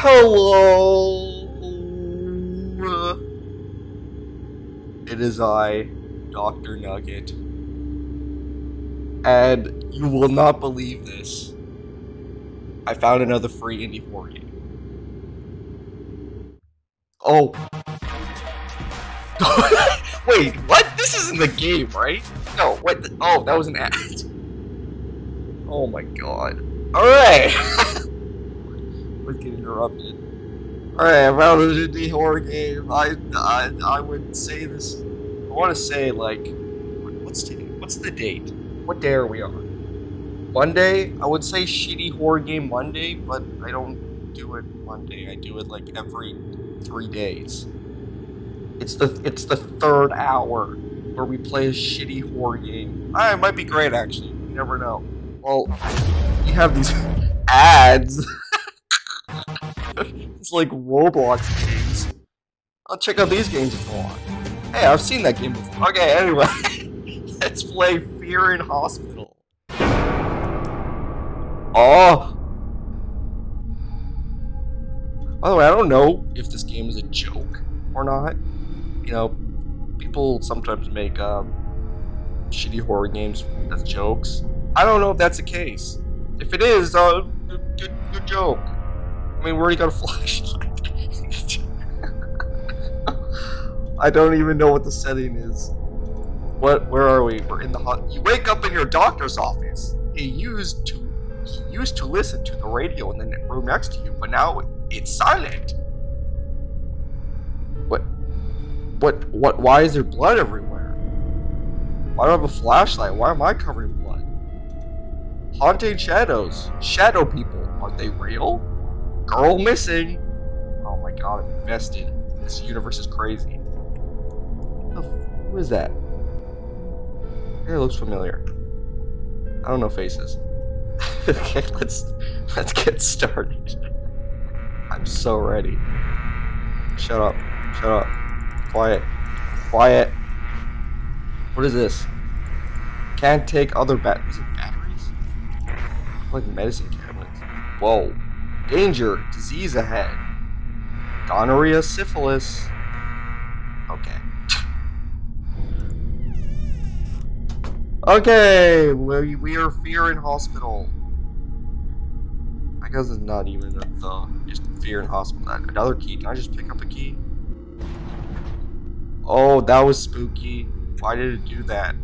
Hello. It is I, Dr. Nugget. And you will not believe this. I found another free indie horror game. Oh. Wait, what? This isn't the game, right? No, what? Oh, that was an ad. Oh my god. Alright. Let's get interrupted. Alright, I found an indie horror game. I, I, I would say this. I want to say, like, what's today? What's the date? What day are we on? Monday? I would say shitty horror game Monday, but I don't do it Monday. I do it like every three days. It's the it's the third hour where we play a shitty horror game. Ah, it might be great actually. You never know. Well, you have these ads. it's like Roblox games. I'll check out these games if you want. Hey, I've seen that game before. Okay, anyway. Let's play Fear in Hospital. Oh! By the way, I don't know if this game is a joke or not. You know, people sometimes make um, shitty horror games as jokes. I don't know if that's the case. If it is, uh, good, good joke. I mean, we already got a flashlight. I don't even know what the setting is. What? Where are we? We're in the hot. You wake up in your doctor's office. He used to he used to listen to the radio in the room next to you, but now it's silent. What? What? What? Why is there blood everywhere? Why do I have a flashlight? Why am I covered in blood? Haunting shadows. Shadow people. Are they real? Girl missing. Oh my god, I'm invested. This universe is crazy. Who is that? It looks familiar. I don't know faces. okay, let's let's get started. I'm so ready. Shut up. Shut up. Quiet. Quiet. What is this? Can't take other batteries? Like medicine cabinets. Whoa. Danger. Disease ahead. Gonorrhea, syphilis. Okay. Okay, we, we are fear in hospital. I guess it's not even a the just fear in hospital. Another key. Can I just pick up a key? Oh, that was spooky. Why did it do that?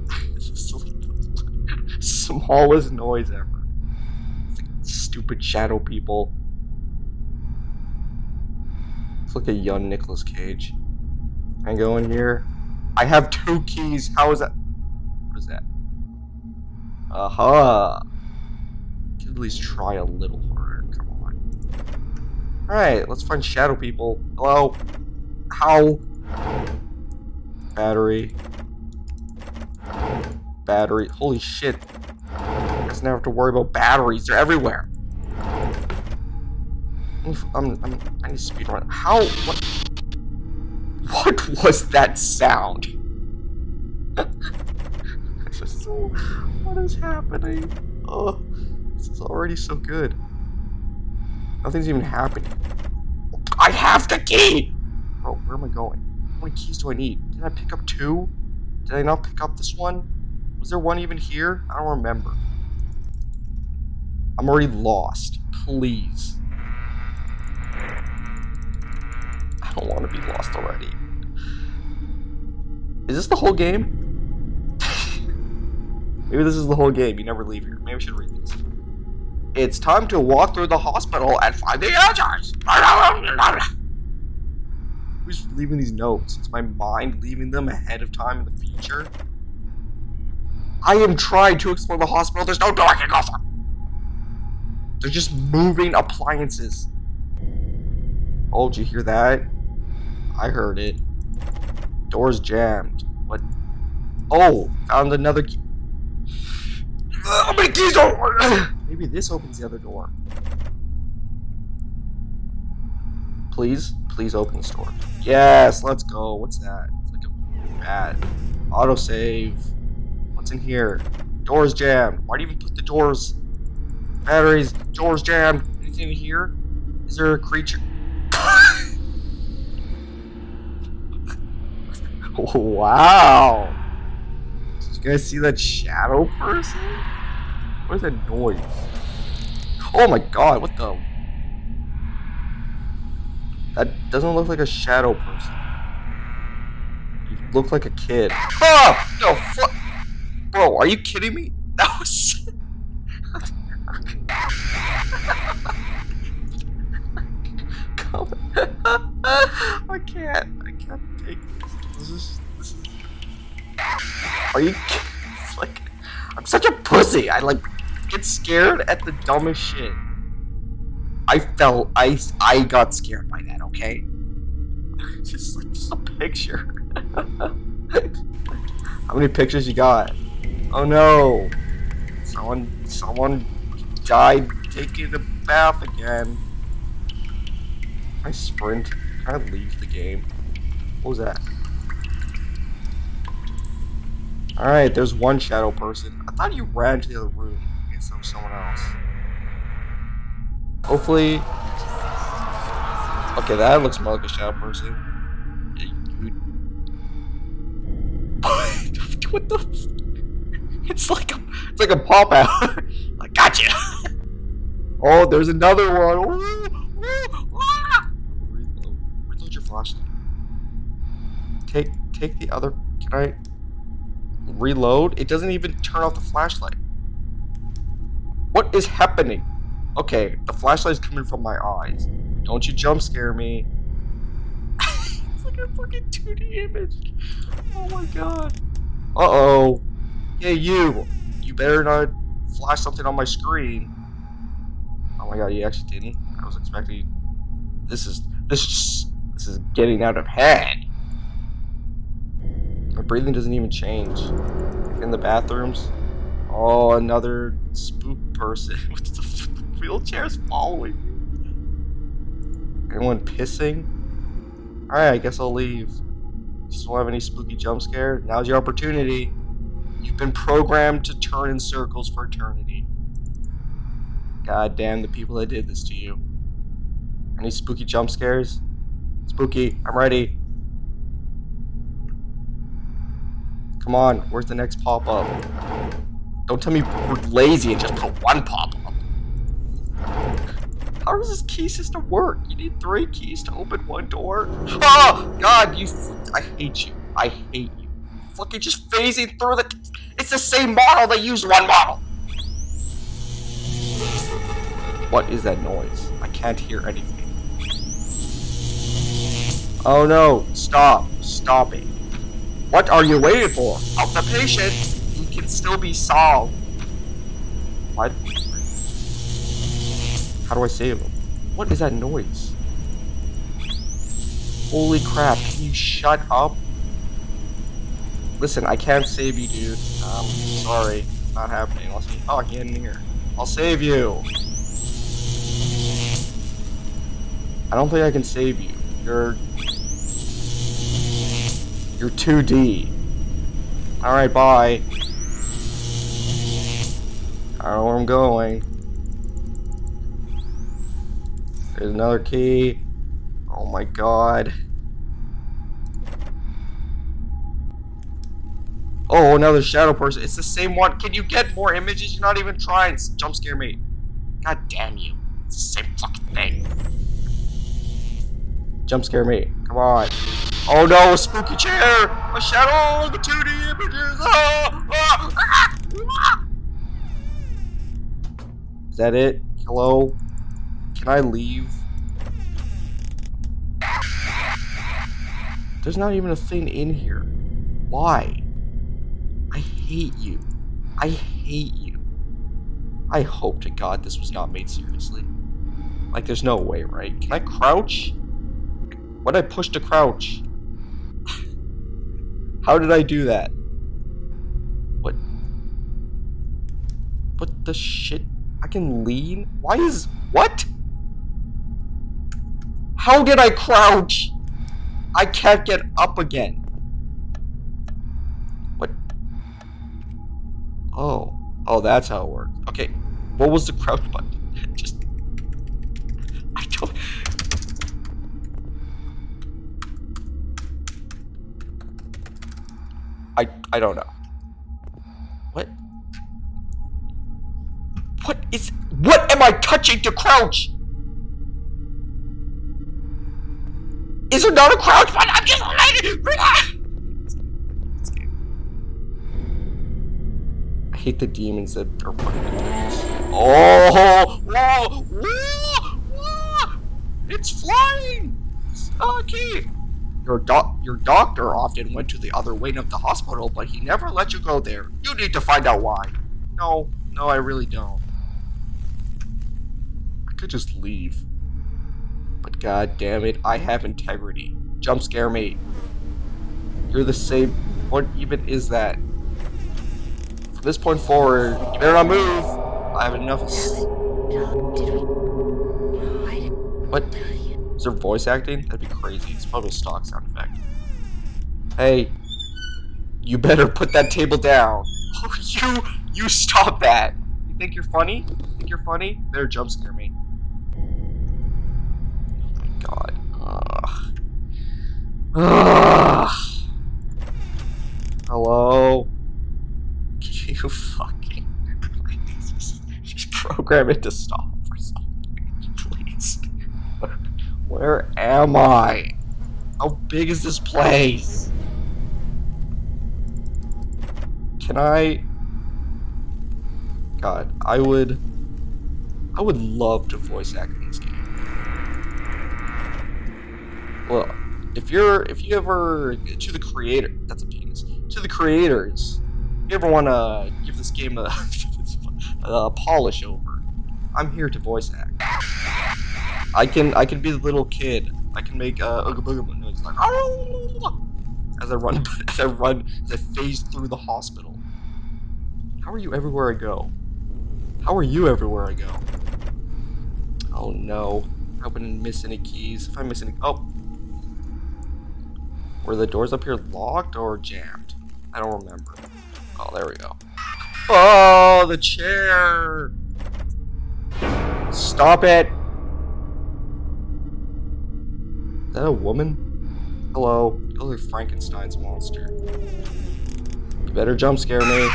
Smallest noise ever. Like stupid shadow people. It's like a young Nicolas Cage. I go in here? I have two keys. How is that? What is that? Aha! Can at least try a little harder. Come on. Alright, let's find shadow people. Hello? How? Battery. Battery. Holy shit. I guess never have to worry about batteries. They're everywhere. I'm, I'm, i need to speed run. How? What? What was that sound? so what is happening? Oh, this is already so good. Nothing's even happening. I have the key! Bro, where am I going? How many keys do I need? Did I pick up two? Did I not pick up this one? Was there one even here? I don't remember. I'm already lost. Please. Don't want to be lost already. Is this the whole game? Maybe this is the whole game. You never leave here. Maybe I should read these. It's time to walk through the hospital and find the answers. Who's leaving these notes? Is my mind leaving them ahead of time in the future? I am trying to explore the hospital. There's no door I can go through. They're just moving appliances. Oh, did you hear that? I heard it. Door's jammed. What? Oh, found another key. How many keys are Maybe this opens the other door. Please? Please open this door. Yes, let's go. What's that? It's like a bad. Autosave. What's in here? Doors jammed. Why do you even put the doors? Batteries. Doors jammed. Anything in here? Is there a creature? Wow. Did you guys see that shadow person? What is that noise? Oh my god, what the? That doesn't look like a shadow person. You look like a kid. Ah, oh! No, Bro, are you kidding me? That was... Can't. I can't this. Is, this is... Are you it's like I'm such a pussy. I like get scared at the dumbest shit. I felt I I got scared by that, okay? just like just a picture. How many pictures you got? Oh no. Someone someone died taking a bath again. I sprint. I leave the game? What was that? Alright, there's one shadow person. I thought you ran to the other room. Was someone else. Hopefully... Okay, that looks more like a shadow person. what the It's like a, it's like a pop out. I gotcha. oh, there's another one. Ah! Reload your flashlight. Take take the other. Can I reload? It doesn't even turn off the flashlight. What is happening? Okay, the flashlight is coming from my eyes. Don't you jump scare me. it's like a fucking 2D image. Oh my god. Uh-oh. Hey, you. You better not flash something on my screen. Oh my god, you actually didn't? I was expecting... This is... This is this is getting out of hand. Breathing doesn't even change. In the bathrooms. Oh, another spook person. with the wheelchair's following Anyone pissing? Alright, I guess I'll leave. Just don't have any spooky jump scare. Now's your opportunity. You've been programmed to turn in circles for eternity. God damn the people that did this to you. Any spooky jump scares? Spooky, I'm ready. Come on, where's the next pop-up? Don't tell me we're lazy and just put one pop-up. How does this key system work? You need three keys to open one door? Oh, God, you... I hate you. I hate you. Fucking just phasing through the... It's the same model, they use one model! What is that noise? I can't hear anything. Oh no, stop, stop it. What are you waiting for? Help the patient! He can still be solved. What? How do I save him? What is that noise? Holy crap, can you shut up? Listen, I can't save you, dude. Um, sorry. Not happening. I'll. Oh, get in here. I'll save you. I don't think I can save you. You're you're 2D. Alright, bye. I don't know where I'm going. There's another key. Oh my god. Oh, another shadow person. It's the same one. Can you get more images? You're not even trying. Jump scare me. God damn you. It's the same fucking thing. Jump scare me. Come on. Oh no, a spooky chair! A shadow! The 2D images! Oh, ah, ah. Is that it? Hello? Can I leave? There's not even a thing in here. Why? I hate you. I hate you. I hope to God this was not made seriously. Like, there's no way, right? Can I crouch? What I push to crouch? How did I do that? What? What the shit? I can lean? Why is... What? How did I crouch? I can't get up again. What? Oh. Oh, that's how it works. Okay. What was the crouch button? Just... I don't... I I don't know. What? What is... What am I touching to crouch? Is there not a crouch button? I'm just... I hate the demons that are this. Oh! Whoa! Whoa! Whoa! It's flying! Okay. Your doc your doctor often went to the other wing of the hospital, but he never let you go there. You need to find out why. No, no, I really don't. I could just leave. But god damn it, I have integrity. Jump scare me. You're the same. What even is that? From this point forward, you better not move. I have enough. What? Is there voice acting? That'd be crazy. It's probably a stock sound effect. Hey, you better put that table down. Oh, you, you stop that. You think you're funny? You think you're funny? Better jump scare me. Oh my god. Ugh. Ugh. Hello? You fucking... Just, just program it to stop or something, please. Where am I? How big is this place? Can I... God, I would... I would love to voice act in this game. Well, if you're... If you ever... To the creator... That's a penis. To the creators, if you ever want to give this game a, a polish over, I'm here to voice act. I can I can be the little kid. I can make uh, Ooga Booga noise like as I run as I run as I phase through the hospital. How are you everywhere I go? How are you everywhere I go? Oh no. I didn't miss any keys. If I miss any oh Were the doors up here locked or jammed? I don't remember. Oh there we go. Oh the chair! Stop it! That a woman? Hello. You look like Frankenstein's monster. You better jump scare me.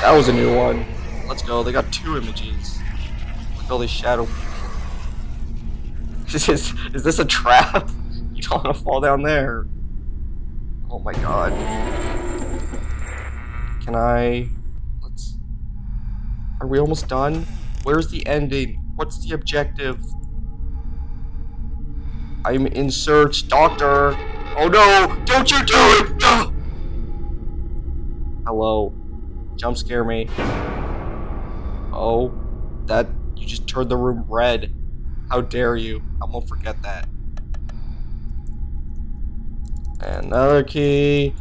That was a new one. Let's go. They got two images. Look at all these shadow Is, is, is this a trap? You don't want to fall down there. Oh my god. Can I... Let's... Are we almost done? Where's the ending? What's the objective? I'm in search, doctor. Oh no! Don't you do it! No! Hello. Jump scare me. Oh, that you just turned the room red. How dare you? I won't forget that. Another key.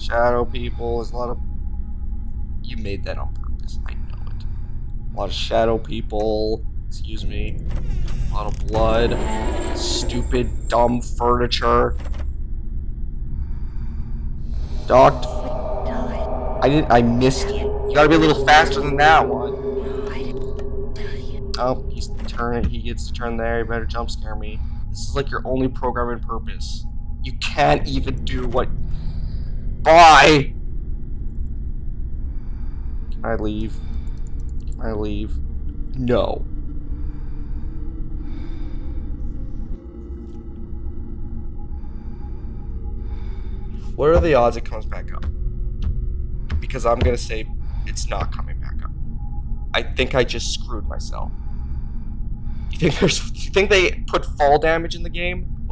Shadow people. There's a lot of. You made that on purpose. I know it. A lot of shadow people. Excuse me. A lot of blood. Stupid, dumb furniture. Docked. I didn't. I missed you. You gotta be a little faster than that one. Oh, he's turning. He gets to turn there. You better jump scare me. This is like your only programming purpose. You can't even do what. Bye. Can I leave? Can I leave? No. What are the odds it comes back up? Because I'm gonna say it's not coming back up. I think I just screwed myself. You think there's? You think they put fall damage in the game?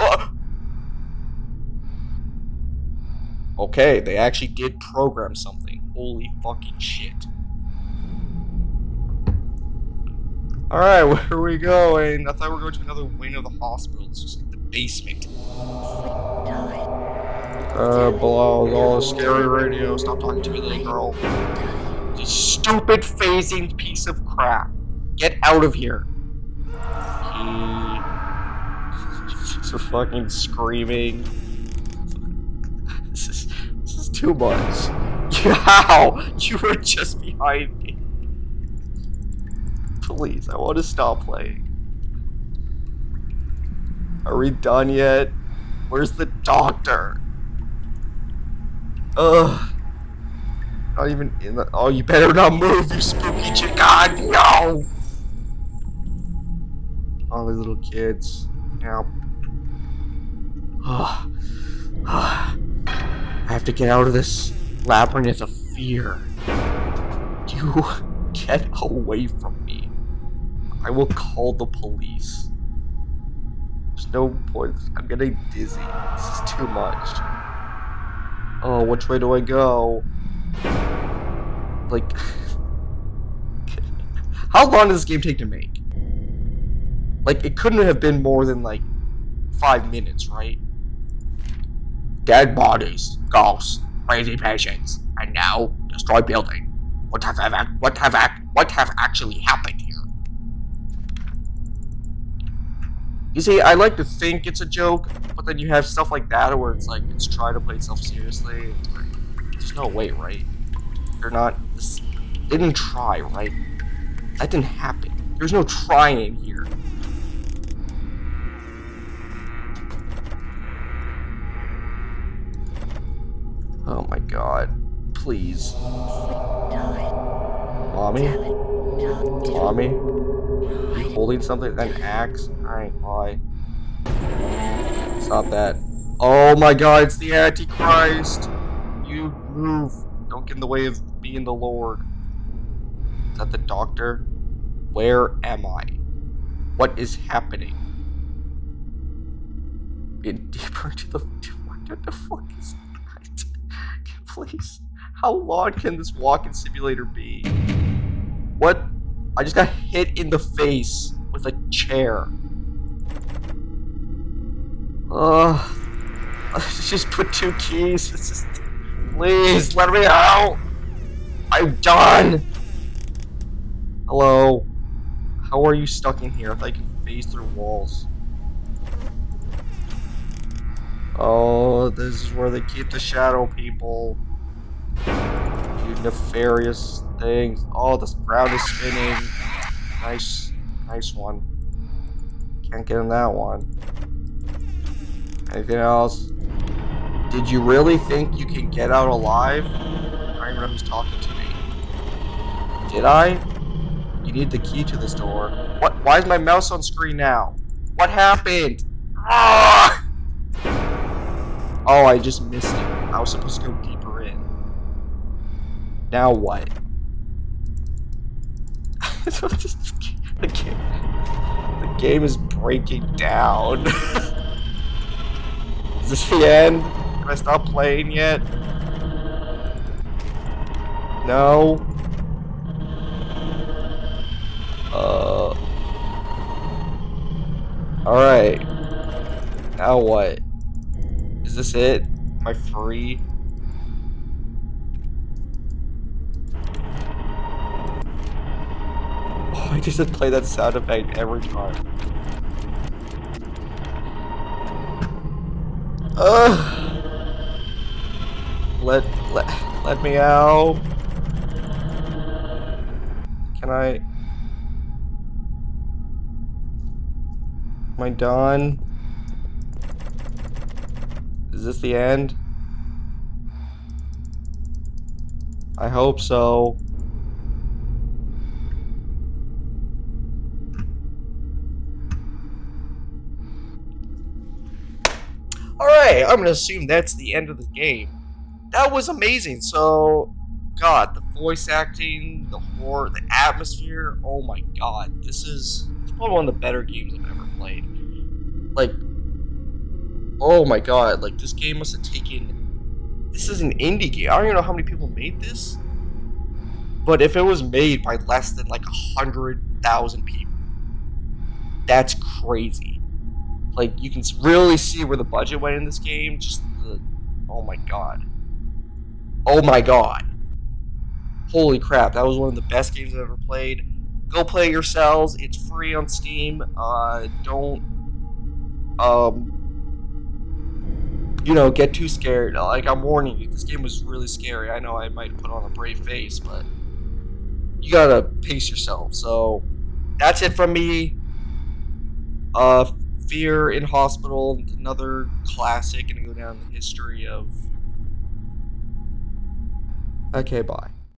Okay, they actually did program something. Holy fucking shit. Alright, where are we going? I thought we were going to another wing of the hospital. It's just like the basement. Uh, below all scary radio. Stop talking to me, little girl. You stupid phasing piece of crap. Get out of here. He... Just fucking screaming. This is, this is too much. How? You were just behind me. Please, I want to stop playing. Are we done yet? Where's the doctor? Ugh. Not even in the. Oh, you better not move, you spooky chicken! No! All these little kids. Yeah. Oh. I have to get out of this labyrinth of fear. You get away from me. I will call the police. There's no point. I'm getting dizzy. This is too much. Oh, which way do I go? Like, how long does this game take to make? Like, it couldn't have been more than like five minutes, right? Dead bodies, ghosts, crazy patients, and now destroy building. What have what have what have actually happened here? You see, I like to think it's a joke, but then you have stuff like that where it's like it's trying to play itself seriously. Like, there's no way, right? They're not. They didn't try, right? That didn't happen. There's no trying here. Oh my god. Please. Mommy? Mommy? You holding something? An axe? Alright, why? Stop that. Oh my god, it's the Antichrist! You move. Don't get in the way of being the Lord. Is that the doctor? Where am I? What is happening? Get deeper into the... What the fuck is that? Please. How long can this walking simulator be? What? I just got hit in the face with a chair. Ugh. just put two keys. Just... Please, let me out! I'm done! Hello? How are you stuck in here if I can phase through walls? Oh, this is where they keep the shadow people. You nefarious things. Oh, the ground is spinning. Nice, nice one. Can't get in that one. Anything else? Did you really think you can get out alive? I don't know who's talking to me. Did I? You need the key to this door. What? Why is my mouse on screen now? What happened? Ah! Oh, I just missed it. I was supposed to go deeper in. Now what? The, game, the game is breaking down. is this the end? Can I stop playing yet? No. Uh. Alright. Now what? Is this it? Am I free? I just play that sound effect every time. Ugh. Let, let, let me out. Can I... Am I done? Is this the end? I hope so. Alright, I'm gonna assume that's the end of the game. That was amazing. So, God, the voice acting, the horror, the atmosphere. Oh my God, this is probably one of the better games I've ever played. Like, oh my God, like this game must have taken. This is an indie game. I don't even know how many people made this. But if it was made by less than like a hundred thousand people, that's crazy. Like you can really see where the budget went in this game. Just the, oh my god. Oh my god. Holy crap, that was one of the best games I've ever played. Go play yourselves. It's free on Steam. Uh, don't, um, you know, get too scared. Like, I'm warning you, this game was really scary. I know I might put on a brave face, but you gotta pace yourself. So, that's it from me. Uh, Fear in Hospital, another classic, and go down the history of Okay, bye.